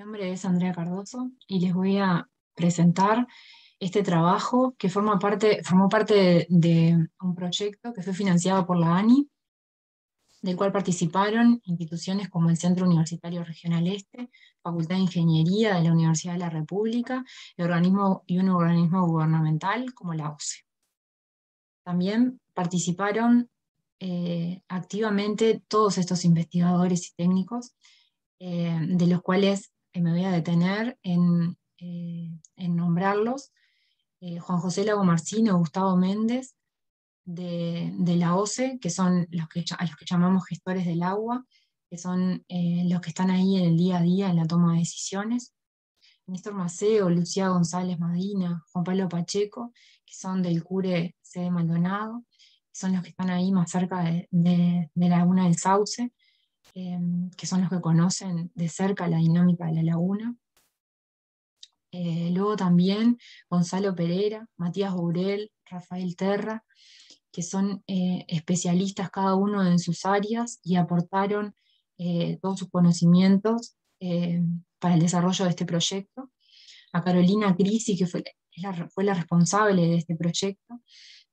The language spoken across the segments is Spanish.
Mi nombre es Andrea Cardoso y les voy a presentar este trabajo que forma parte, formó parte de, un proyecto que fue financiado por la ANI, del cual participaron instituciones como el Centro Universitario Regional Este, Facultad de Ingeniería de la Universidad de la República y, organismo, y un organismo gubernamental como la OCE. También participaron eh, activamente todos estos investigadores y técnicos, eh, de los cuales me voy a detener en, eh, en nombrarlos, eh, Juan José Lago Marcino, Gustavo Méndez, de, la OCE, que son los que, a los que llamamos gestores del agua, que son eh, los que están ahí en el día a día en la toma de decisiones. Néstor Maceo, Lucía González Madina, Juan Pablo Pacheco, que son del CURE C Maldonado, que son los que están ahí más cerca de, de, de la laguna del Sauce, eh, que son los que conocen de cerca la dinámica de la laguna. Eh, luego también Gonzalo Pereira, Matías Burel, Rafael Terra, que son eh, especialistas cada uno en sus áreas y aportaron eh, todos sus conocimientos para el desarrollo de este proyecto. A Carolina Crisi, que fue fue la responsable de este proyecto,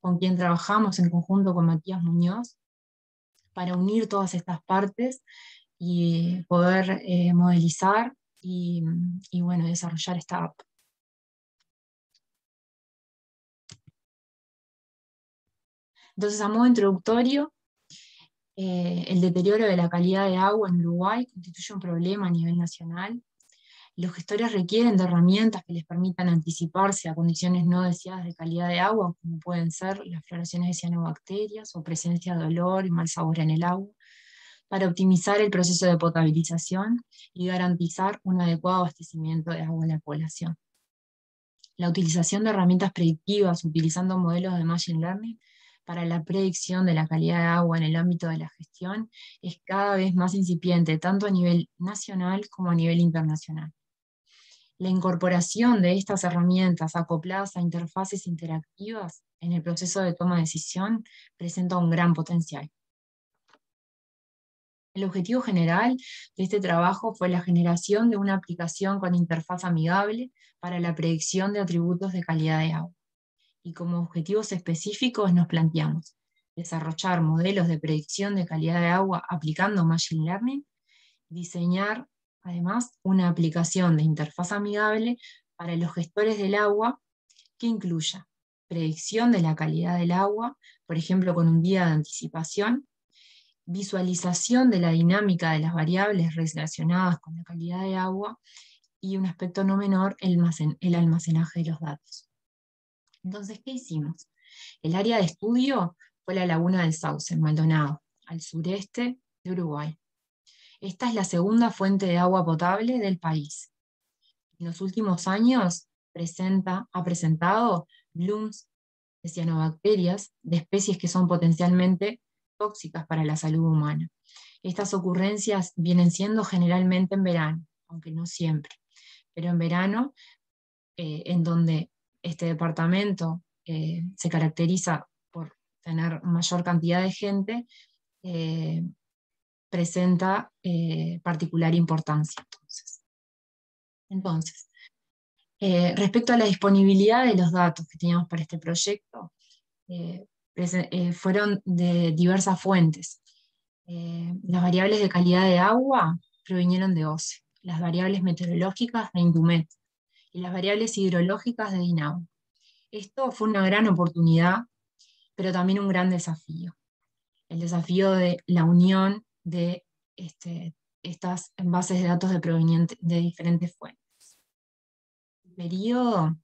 con quien trabajamos en conjunto con Matías Muñoz, para unir todas estas partes y poder modelizar y, bueno, desarrollar esta app. Entonces, a modo introductorio, eh, el deterioro de la calidad de agua en Uruguay constituye un problema a nivel nacional. Los gestores requieren de herramientas que les permitan anticiparse a condiciones no deseadas de calidad de agua, como pueden ser las floraciones de cianobacterias o presencia de olor y mal sabor en el agua, para optimizar el proceso de potabilización y garantizar un adecuado abastecimiento de agua a la población. La utilización de herramientas predictivas utilizando modelos de Machine Learning para la predicción de la calidad de agua en el ámbito de la gestión es cada vez más incipiente, tanto a nivel nacional como a nivel internacional. La incorporación de estas herramientas acopladas a interfaces interactivas en el proceso de toma de decisión presenta un gran potencial. El objetivo general de este trabajo fue la generación de una aplicación con interfaz amigable para la predicción de atributos de calidad de agua. Y como objetivos específicos nos planteamos desarrollar modelos de predicción de calidad de agua aplicando Machine Learning, diseñar además una aplicación de interfaz amigable para los gestores del agua que incluya predicción de la calidad del agua, por ejemplo con un día de anticipación, visualización de la dinámica de las variables relacionadas con la calidad de agua y un aspecto no menor, el, almacenaje de los datos. Entonces, ¿qué hicimos? El área de estudio fue la laguna del Sauce, en Maldonado, al sureste de Uruguay. Esta es la segunda fuente de agua potable del país. En los últimos años presenta, ha presentado blooms de cianobacterias de especies que son potencialmente tóxicas para la salud humana. Estas ocurrencias vienen siendo generalmente en verano, aunque no siempre, pero en verano, eh, en donde este departamento eh, se caracteriza por tener mayor cantidad de gente, eh, presenta particular importancia. Entonces, entonces respecto a la disponibilidad de los datos que teníamos para este proyecto, eh, fueron de diversas fuentes. Eh, las variables de calidad de agua provinieron de OCE, las variables meteorológicas de Indumet y las variables hidrológicas de DINAU. Esto fue una gran oportunidad, pero también un gran desafío. El desafío de la unión de este, estas bases de datos de, de diferentes fuentes. El periodo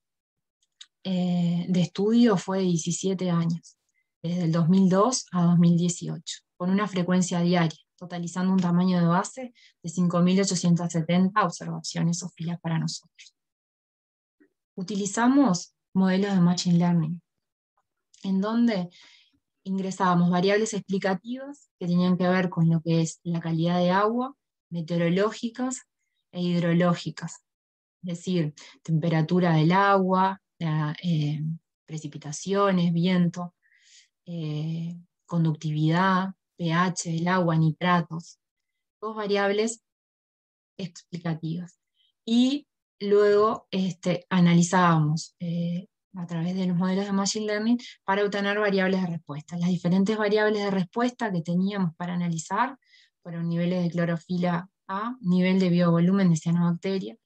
eh, de estudio fue de 17 años desde el 2002 a 2018, con una frecuencia diaria, totalizando un tamaño de base de 5.870 observaciones o filas para nosotros. Utilizamos modelos de Machine Learning, en donde ingresábamos variables explicativas que tenían que ver con lo que es la calidad de agua, meteorológicas e hidrológicas, es decir, temperatura del agua, eh, precipitaciones, viento, eh, conductividad, pH del agua, nitratos, dos variables explicativas. y luego este, analizábamos eh, a través de los modelos de Machine Learning para obtener variables de respuesta. Las diferentes variables de respuesta que teníamos para analizar fueron niveles de clorofila A, nivel de biovolumen de cianobacteria,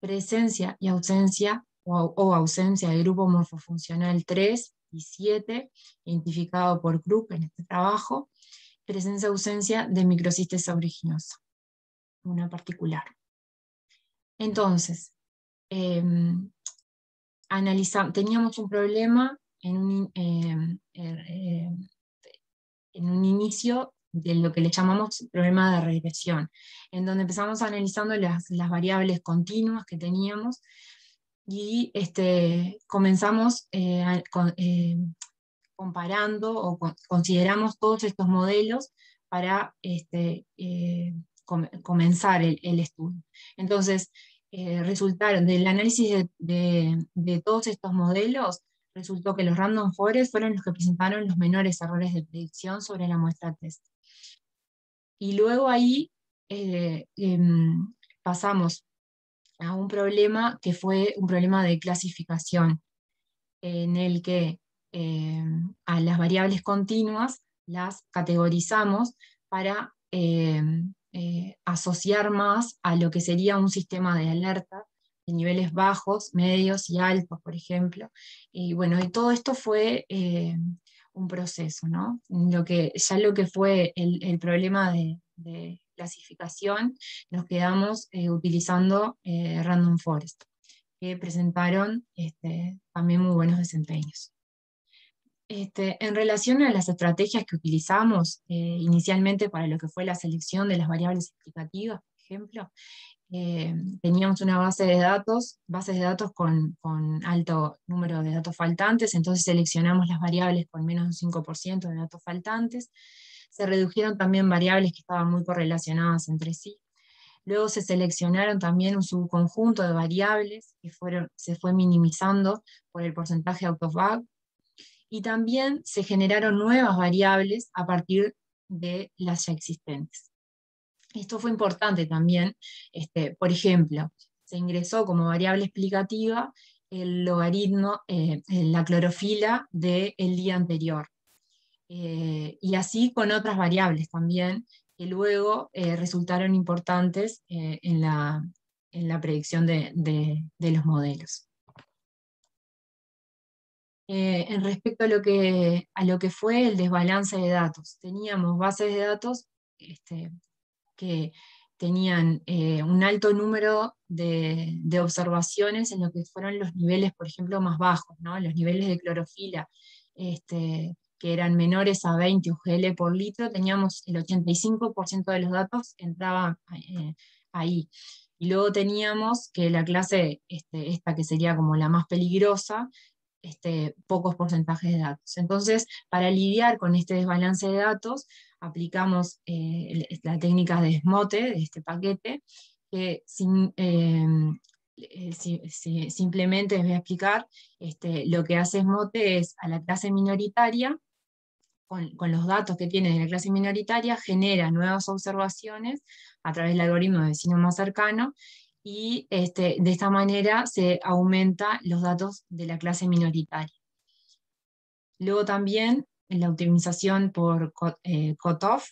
presencia y ausencia o, ausencia de grupo morfofuncional 3 y 7, identificado por Krupp en este trabajo, presencia-ausencia de microcistis aeruginosa, una particular. Entonces, em, teníamos un problema en un, em, er, em, en un inicio de lo que le llamamos problema de regresión, en donde empezamos analizando las, las variables continuas que teníamos y este, comenzamos eh, eh, comparando o consideramos todos estos modelos para este, eh, comenzar el, estudio. Entonces, resultaron del análisis de, de, todos estos modelos, resultó que los random forest fueron los que presentaron los menores errores de predicción sobre la muestra test. Y luego ahí em, pasamos a un problema que fue un problema de clasificación, en el que eh, a las variables continuas las categorizamos para eh, eh, asociar más a lo que sería un sistema de alerta de niveles bajos, medios y altos, por ejemplo. Y bueno, y todo esto fue un proceso, ¿no? Lo que, ya lo que fue el, problema de, clasificación, nos quedamos eh, utilizando eh, Random Forest, que presentaron este, también muy buenos desempeños. Este, en relación a las estrategias que utilizamos eh, inicialmente para lo que fue la selección de las variables explicativas, por ejemplo, teníamos una base de datos, bases de datos con, con, alto número de datos faltantes, entonces seleccionamos las variables con menos de un 5% de datos faltantes, se redujeron también variables que estaban muy correlacionadas entre sí. Luego se seleccionaron también un subconjunto de variables que fueron, se fue minimizando por el porcentaje out of bag. Y también se generaron nuevas variables a partir de las ya existentes. Esto fue importante también. Este, por ejemplo, se ingresó como variable explicativa el logaritmo, eh, la clorofila del día anterior. Eh, y así con otras variables también, que luego eh, resultaron importantes eh, en, la, predicción de, los modelos. En respecto a lo, que, a lo que fue el desbalance de datos, teníamos bases de datos este, que tenían un alto número de, observaciones en lo que fueron los niveles, por ejemplo, más bajos, los niveles de clorofila, este, que eran menores a 20 UGL por litro, teníamos el 85% de los datos entraban eh, ahí. Y luego teníamos que la clase, este, esta que sería como la más peligrosa, este, pocos porcentajes de datos. Entonces, para lidiar con este desbalance de datos, aplicamos eh, la técnica de SMOTE, de este paquete, que sin, em, eh, simplemente les voy a explicar, este, lo que hace SMOTE es a la clase minoritaria con, los datos que tiene de la clase minoritaria, genera nuevas observaciones a través del algoritmo de vecino más cercano, y este, de esta manera se aumenta los datos de la clase minoritaria. Luego también la optimización por eh, cutoff,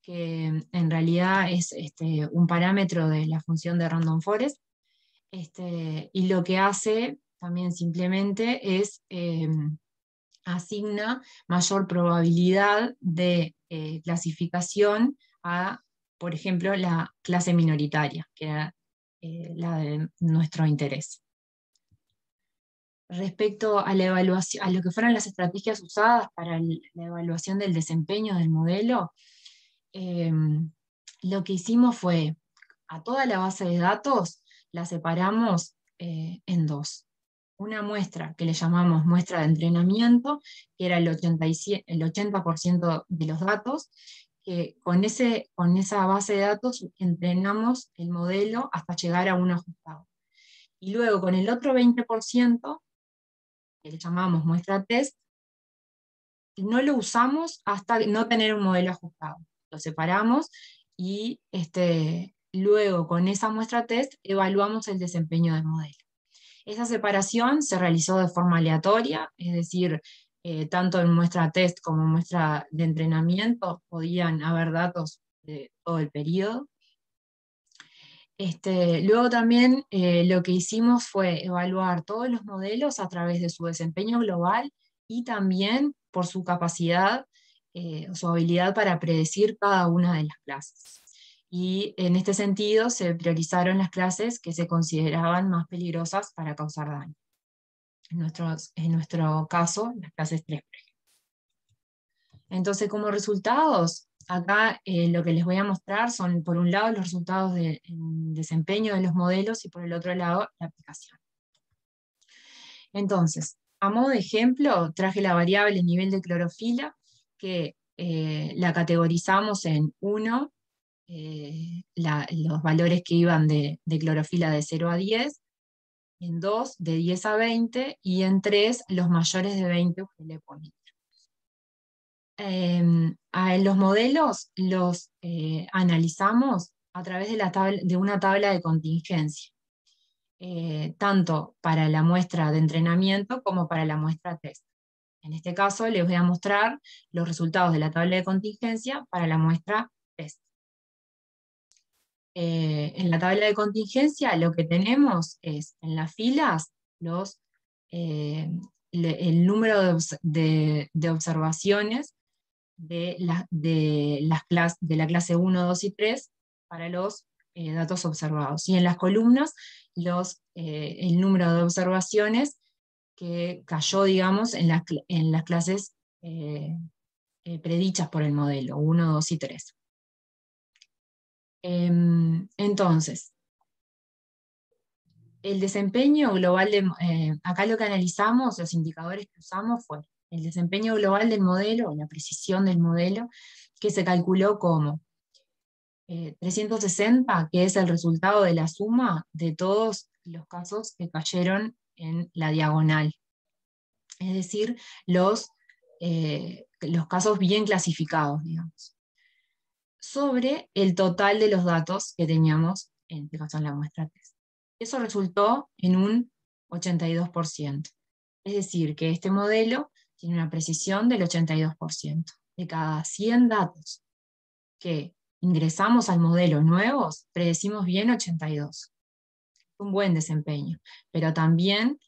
que en realidad es este, un parámetro de la función de random forest, este, y lo que hace también simplemente es eh, asigna mayor probabilidad de eh, clasificación a, por ejemplo, la clase minoritaria, que eh, la de nuestro interés. Respecto a, la evaluación, a lo que fueron las estrategias usadas para la evaluación del desempeño del modelo, em, lo que hicimos fue a toda la base de datos la separamos eh, en dos una muestra que le llamamos muestra de entrenamiento, que era el, 87, el 80% de los datos, que con, ese, con esa base de datos entrenamos el modelo hasta llegar a un ajustado. Y luego con el otro 20%, que le llamamos muestra test, no lo usamos hasta no tener un modelo ajustado. Lo separamos y este, luego con esa muestra test evaluamos el desempeño del modelo. Esa separación se realizó de forma aleatoria, es decir, eh, tanto en muestra test como en muestra de entrenamiento podían haber datos de todo el periodo. Este, luego también eh, lo que hicimos fue evaluar todos los modelos a través de su desempeño global y también por su capacidad eh, o su habilidad para predecir cada una de las clases. Y en este sentido se priorizaron las clases que se consideraban más peligrosas para causar daño. En, nuestro caso, las clases 3. Entonces, como resultados, acá eh, lo que les voy a mostrar son, por un lado, los resultados de desempeño de los modelos y por el otro lado, la aplicación. Entonces, a modo de ejemplo, traje la variable nivel de clorofila, que eh, la categorizamos en 1, eh, los valores que iban de, clorofila de 0 a 10, en 2 de 10 a 20 y en 3 los mayores de 20 UGL Em, los modelos los eh, analizamos a través de, una tabla de contingencia, eh, tanto para la muestra de entrenamiento como para la muestra test. En este caso les voy a mostrar los resultados de la tabla de contingencia para la muestra test. Eh, en la tabla de contingencia lo que tenemos es en las filas los, el número de, observaciones de la, clase 1, 2 y 3 para los eh, datos observados. Y en las columnas, los, eh, el número de observaciones que cayó, digamos, en las, en las clases eh, predichas por el modelo, 1, 2 y 3. Em, entonces, el desempeño global de, acá lo que analizamos, los indicadores que usamos fue el desempeño global del modelo, la precisión del modelo, que se calculó como 360, eh, que es el resultado de la suma de todos los casos que cayeron en la diagonal. Es decir, los, eh, los casos bien clasificados, digamos. Sobre el total de los datos que teníamos, en este caso la muestra test. Eso resultó en un 82%. Es decir, que este modelo tiene una precisión del 82%. De cada 100 datos que ingresamos al modelo nuevos, predecimos bien 82. Un buen desempeño, pero también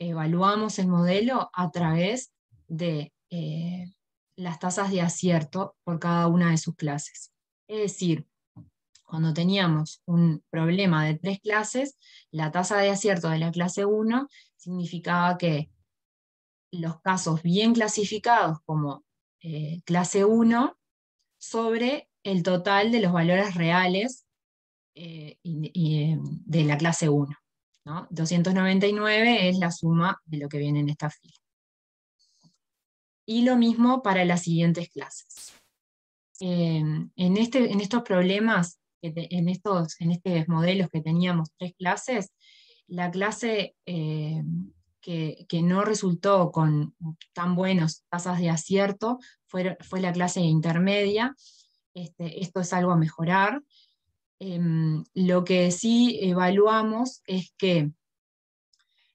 evaluamos el modelo a través de eh, las tasas de acierto por cada una de sus clases. Es decir, cuando teníamos un problema de tres clases, la tasa de acierto de la clase 1 significaba que los casos bien clasificados como eh, clase 1 sobre el total de los valores reales eh, de la clase 1. 299 es la suma de lo que viene en esta fila. Y lo mismo para las siguientes clases. en, este, en estos problemas, en estos, en modelos que teníamos tres clases, la clase que, no resultó con tan buenas tasas de acierto fue, fue la clase intermedia. Este, esto es algo a mejorar. Em, lo que sí evaluamos es que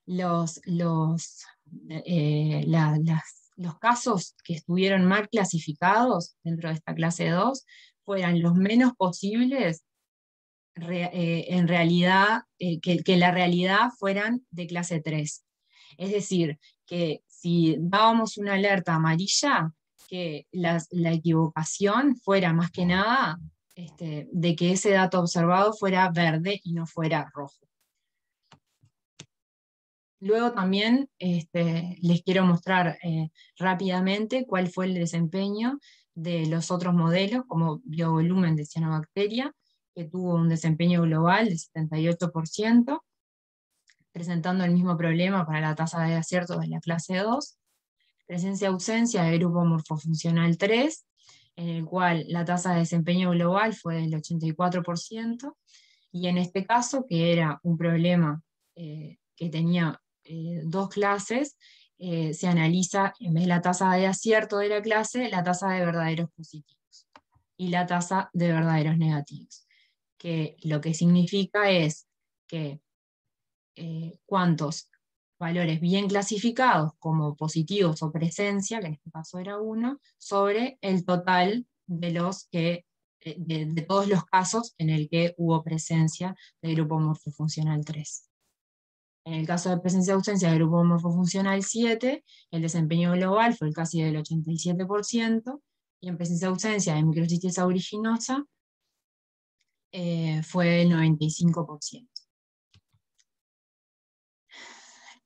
los, los, eh, los casos que estuvieron mal clasificados dentro de esta clase 2 fueran los menos posibles eh, en realidad, eh, que, la realidad fueran de clase 3. Es decir, que si dábamos una alerta amarilla, que la, equivocación fuera más que nada este, de que ese dato observado fuera verde y no fuera rojo. Luego también este, les quiero mostrar eh, rápidamente cuál fue el desempeño de los otros modelos, como biovolumen de cianobacteria, que tuvo un desempeño global de 78%, presentando el mismo problema para la tasa de acierto de la clase 2, presencia-ausencia de grupo morfofuncional 3, en el cual la tasa de desempeño global fue del 84%, y en este caso, que era un problema eh, que tenía eh, dos clases, eh, se analiza, en vez de la tasa de acierto de la clase, la tasa de verdaderos positivos y la tasa de verdaderos negativos. que lo que significa es que eh, cuántos valores bien clasificados como positivos o presencia, que en este caso era uno, sobre el total de los que eh, de, todos los casos en el que hubo presencia del grupo morfofuncional 3. En el caso de presencia-ausencia del grupo morfofuncional 7, el desempeño global fue casi del 87%, y en presencia-ausencia de microcitis aeruginosa eh, fue el 95%.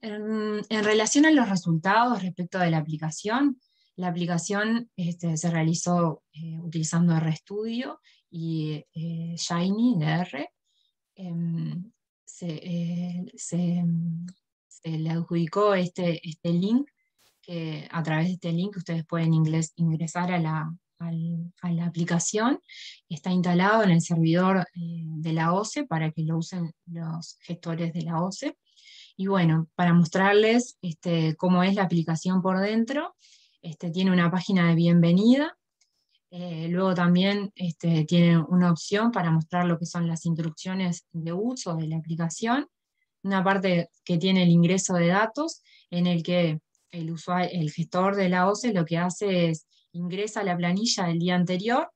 En, relación a los resultados respecto de la aplicación, la aplicación este, se realizó eh, utilizando RStudio y eh, Shiny de R. Em, eh, se, le adjudicó este, este link, que a través de este link ustedes pueden ingresar a la, a la aplicación. Está instalado en el servidor de la OCE para que lo usen los gestores de la OCE. Y bueno, para mostrarles este, cómo es la aplicación por dentro, este, tiene una página de bienvenida, eh, luego también este, tiene una opción para mostrar lo que son las instrucciones de uso de la aplicación, una parte que tiene el ingreso de datos, en el que el, usuario, el gestor de la OCE lo que hace es ingresa la planilla del día anterior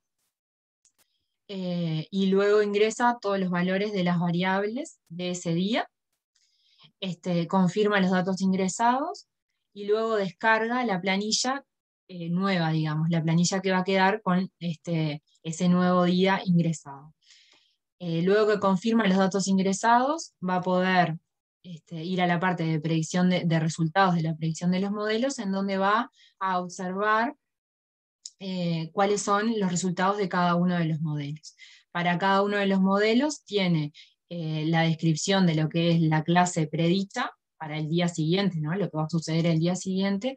eh, y luego ingresa todos los valores de las variables de ese día. Este, confirma los datos ingresados y luego descarga la planilla eh, nueva, digamos, la planilla que va a quedar con este, ese nuevo día ingresado. Eh, luego que confirma los datos ingresados, va a poder este, ir a la parte de predicción de, resultados de la predicción de los modelos, en donde va a observar eh, cuáles son los resultados de cada uno de los modelos. Para cada uno de los modelos tiene eh, la descripción de lo que es la clase predicha para el día siguiente, ¿no? lo que va a suceder el día siguiente,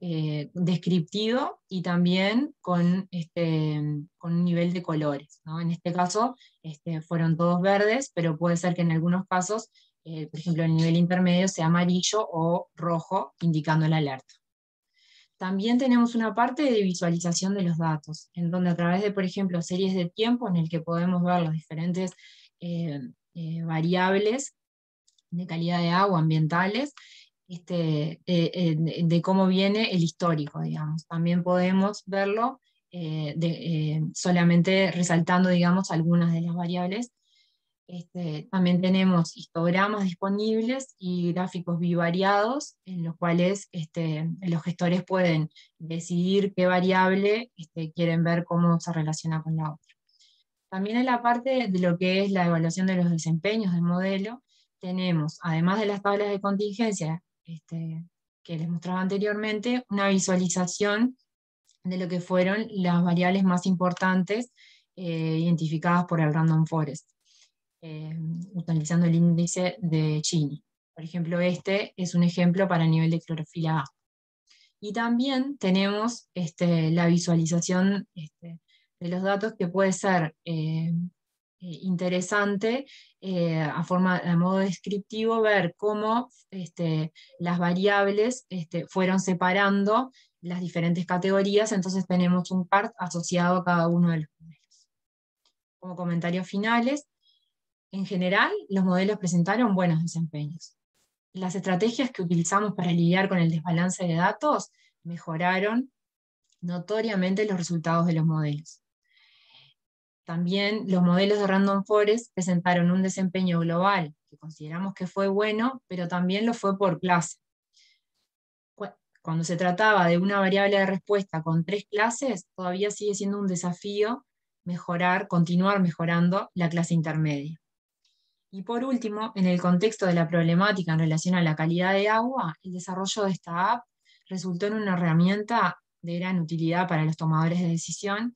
eh, descriptivo y también con, este, con un nivel de colores. En este caso este, fueron todos verdes, pero puede ser que en algunos casos, eh, por ejemplo, el nivel intermedio sea amarillo o rojo, indicando la alerta. También tenemos una parte de visualización de los datos, en donde a través de, por ejemplo, series de tiempo en el que podemos ver los diferentes eh, variables de calidad de agua ambientales, este, eh, de, cómo viene el histórico, digamos. También podemos verlo eh, solamente resaltando, digamos, algunas de las variables. Este, también tenemos histogramas disponibles y gráficos bivariados en los cuales este, los gestores pueden decidir qué variable este, quieren ver cómo se relaciona con la otra. También en la parte de lo que es la evaluación de los desempeños del modelo, tenemos, además de las tablas de contingencia este, que les mostraba anteriormente, una visualización de lo que fueron las variables más importantes eh, identificadas por el Random Forest, eh, utilizando el índice de Chini. Por ejemplo, este es un ejemplo para el nivel de clorofila A. Y también tenemos este, la visualización este, de los datos que puede ser eh, eh, interesante eh, a, forma, a modo descriptivo ver cómo este, las variables este, fueron separando las diferentes categorías, entonces tenemos un part asociado a cada uno de los modelos. Como comentarios finales, en general los modelos presentaron buenos desempeños. Las estrategias que utilizamos para lidiar con el desbalance de datos mejoraron notoriamente los resultados de los modelos. También los modelos de Random Forest presentaron un desempeño global que consideramos que fue bueno, pero también lo fue por clase. Cuando se trataba de una variable de respuesta con tres clases, todavía sigue siendo un desafío mejorar, continuar mejorando la clase intermedia. Y por último, en el contexto de la problemática en relación a la calidad de agua, el desarrollo de esta app resultó en una herramienta de gran utilidad para los tomadores de decisión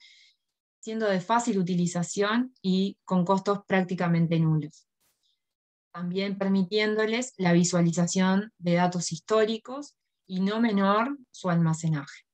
siendo de fácil utilización y con costos prácticamente nulos. También permitiéndoles la visualización de datos históricos y no menor su almacenaje.